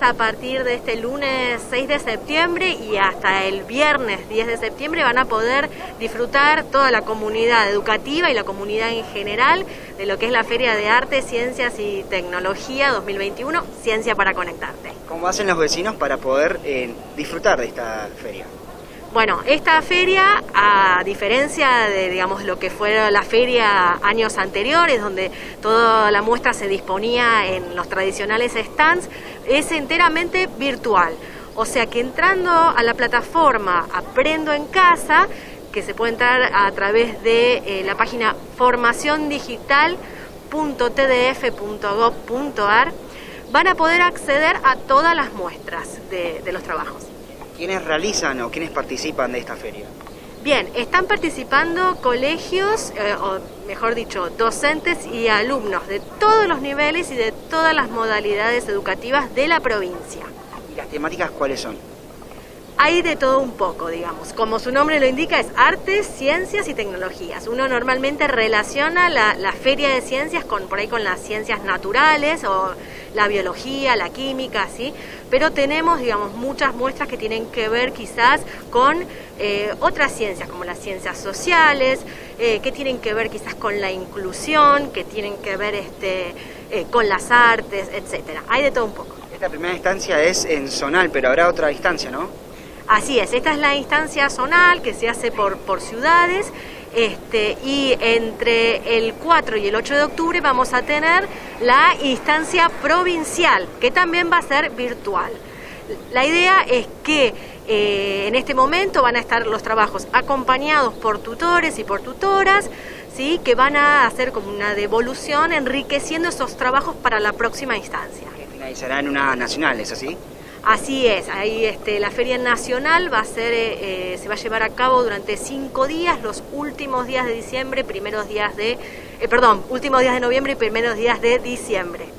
A partir de este lunes 6 de septiembre y hasta el viernes 10 de septiembre van a poder disfrutar toda la comunidad educativa y la comunidad en general de lo que es la Feria de Arte, Ciencias y Tecnología 2021, Ciencia para Conectarte. ¿Cómo hacen los vecinos para poder eh, disfrutar de esta feria? Bueno, esta feria, a diferencia de digamos lo que fue la feria años anteriores, donde toda la muestra se disponía en los tradicionales stands, es enteramente virtual. O sea que entrando a la plataforma Aprendo en Casa, que se puede entrar a través de eh, la página formaciondigital.tdf.gov.ar, van a poder acceder a todas las muestras de los trabajos. ¿Quiénes realizan o quiénes participan de esta feria? Bien, están participando colegios, eh, o mejor dicho, docentes y alumnos de todos los niveles y de todas las modalidades educativas de la provincia. ¿Y las temáticas cuáles son? Hay de todo un poco, digamos. Como su nombre lo indica, es artes, ciencias y tecnologías. Uno normalmente relaciona la, feria de ciencias con por ahí con las ciencias naturales o la biología, la química, ¿sí? Pero tenemos, digamos, muchas muestras que tienen que ver quizás con eh, otras ciencias, como las ciencias sociales, eh, que tienen que ver quizás con la inclusión, que tienen que ver este, eh, con las artes, etcétera. Hay de todo un poco. Esta primera instancia es en zonal, pero habrá otra instancia, ¿no? Así es, esta es la instancia zonal que se hace por, por ciudades este, y entre el 4 y el 8 de octubre vamos a tener la instancia provincial, que también va a ser virtual. La idea es que eh, en este momento van a estar los trabajos acompañados por tutores y por tutoras, ¿sí? que van a hacer como una devolución enriqueciendo esos trabajos para la próxima instancia. Que finalizará en una nacional, ¿es así? Así es, ahí este, la Feria Nacional va a ser, eh, eh, se va a llevar a cabo durante cinco días, los últimos días de diciembre, primeros días de, eh, perdón, últimos días de noviembre y primeros días de diciembre.